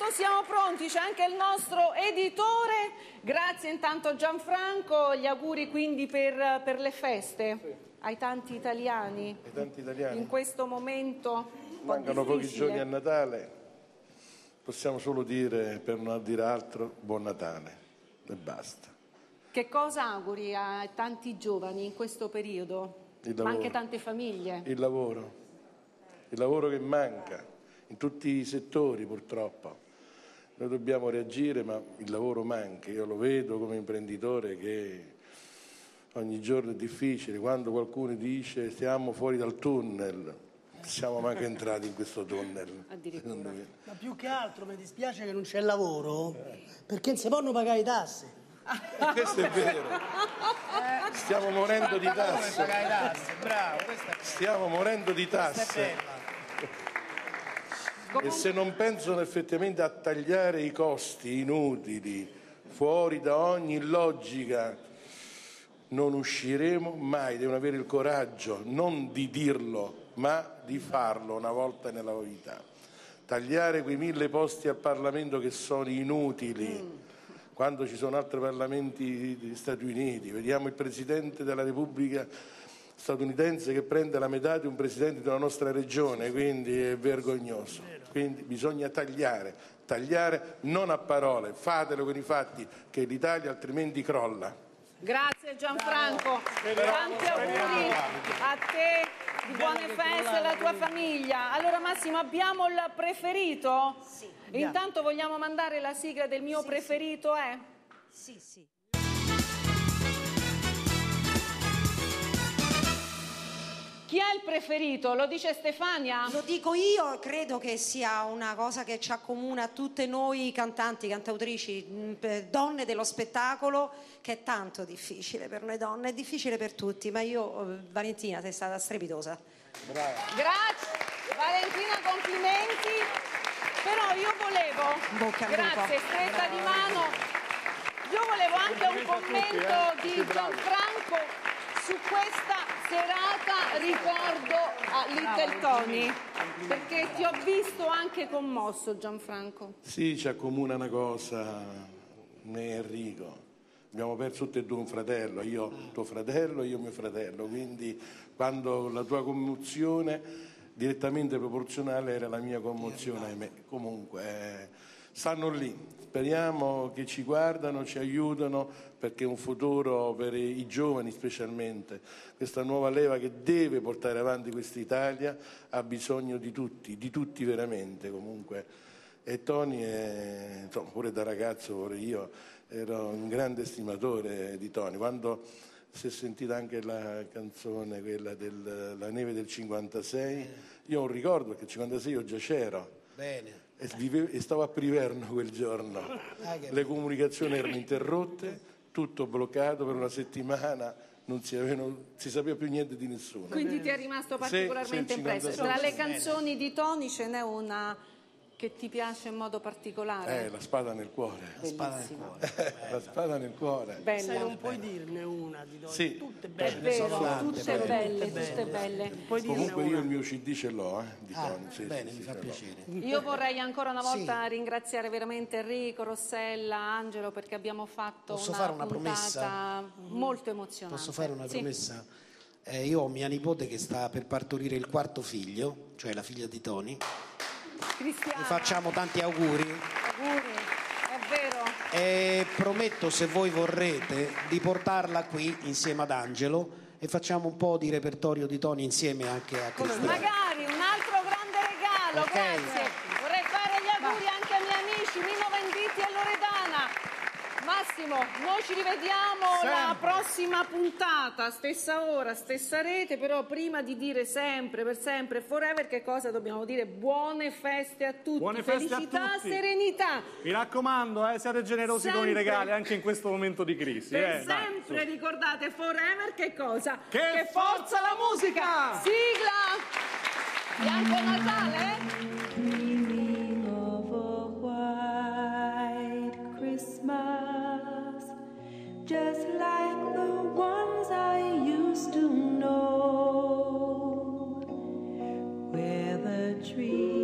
intanto siamo pronti, c'è anche il nostro editore. Grazie intanto Gianfranco, gli auguri quindi per, per le feste ai tanti italiani tanti italiani. in questo momento. Mancano pochi giorni a Natale, possiamo solo dire, per non dire altro, buon Natale e basta. Che cosa auguri a tanti giovani in questo periodo? Ma anche tante famiglie. Il lavoro, il lavoro che manca in tutti i settori purtroppo. Noi dobbiamo reagire, ma il lavoro manca. Io lo vedo come imprenditore che ogni giorno è difficile. Quando qualcuno dice siamo fuori dal tunnel, siamo manco entrati in questo tunnel. Ma più che altro mi dispiace che non c'è lavoro perché non si possono pagare i tasse. E questo è vero. Stiamo morendo di tasse. Bravo, Stiamo morendo di tasse. E se non pensano effettivamente a tagliare i costi inutili, fuori da ogni logica, non usciremo mai. Devono avere il coraggio non di dirlo, ma di farlo una volta nella vita. Tagliare quei mille posti al Parlamento che sono inutili. Quando ci sono altri parlamenti degli Stati Uniti, vediamo il Presidente della Repubblica statunitense che prende la metà di un presidente della nostra regione, quindi è vergognoso. Quindi bisogna tagliare, tagliare non a parole, fatelo con i fatti, che l'Italia altrimenti crolla. Grazie Gianfranco, tanti auguri a te, di buone feste alla tua famiglia. Allora Massimo abbiamo il preferito? Sì. Intanto vogliamo mandare la sigla del mio preferito, eh? Sì, sì. Chi è il preferito? Lo dice Stefania? Lo dico io, credo che sia una cosa che ci accomuna a tutte noi cantanti, cantautrici, per- donne dello spettacolo, che è tanto difficile per noi donne, è difficile per tutti, ma io, eh, Valentina, sei stata strepitosa. Grazie, Valentina, complimenti. Però io volevo, grazie, stretta di mano, io volevo anche un commento di Gianfranco su questa serata ricordo a Little Tony, perché ti ho visto anche commosso Gianfranco. Sì, ci accomuna una cosa, me e Enrico. Abbiamo perso tutti e due un fratello, io tuo fratello, io mio fratello, quindi quando la tua commozione direttamente proporzionale era la mia commozione, ahimè. comunque eh, stanno lì, speriamo che ci guardano, ci aiutano perché un futuro per i giovani specialmente, questa nuova leva che deve portare avanti questa Italia ha bisogno di tutti, di tutti veramente comunque. E Tony, è, insomma, pure da ragazzo, pure io, ero un grande stimatore di Tony. Quando si è sentita anche la canzone, quella della neve del 56, io ho un ricordo perché il 56 io già c'ero. Bene. E, vive- e stavo a Priverno quel giorno. Ah, Le comunicazioni erano interrotte, tutto bloccato per una settimana, non si, avevano- non si sapeva più niente di nessuno. Quindi ti è rimasto particolarmente impresso. 56. Tra le canzoni di Tony ce n'è una che ti piace in modo particolare. Eh, la spada nel cuore. La spada nel cuore. la spada nel cuore. Bella. Sai, non puoi dirne una di donne. Sì. Tutte È belle. vero, sono tante, tutte belle, belle, tutte belle. Puoi dirne Comunque io una. il mio CD ce l'ho, eh, di Ah, Tony. sì, bene, sì, mi sì, fa piacere. Io vorrei ancora una volta Sì. ringraziare veramente Enrico, Rossella, Angelo perché abbiamo fatto Posso una fare una puntata molto emozionante. Posso fare una Sì. promessa? Eh, io ho mia nipote che sta per partorire il quarto figlio, cioè la figlia di Tony. Cristiana, Le facciamo tanti auguri auguri, è vero. e prometto, se voi vorrete, di portarla qui insieme ad Angelo e facciamo un po' di repertorio di Tony insieme anche a Cristiano. Magari un altro grande regalo, Ok. grazie. Vorrei fare gli auguri anche ai miei amici Mino Venditti e Loredana. Massimo, noi ci rivediamo la prossima puntata, stessa ora, stessa rete, però prima di dire sempre, per sempre, forever, che cosa dobbiamo dire? Buone feste a tutti, Buone feste a felicità, tutti. serenità. Mi raccomando, eh, siate generosi con i Sempre. regali anche in questo momento di crisi. Per eh, dai, sempre su. ricordate forever che cosa? Che forza la musica! Sigla! Bianco Natale? tree.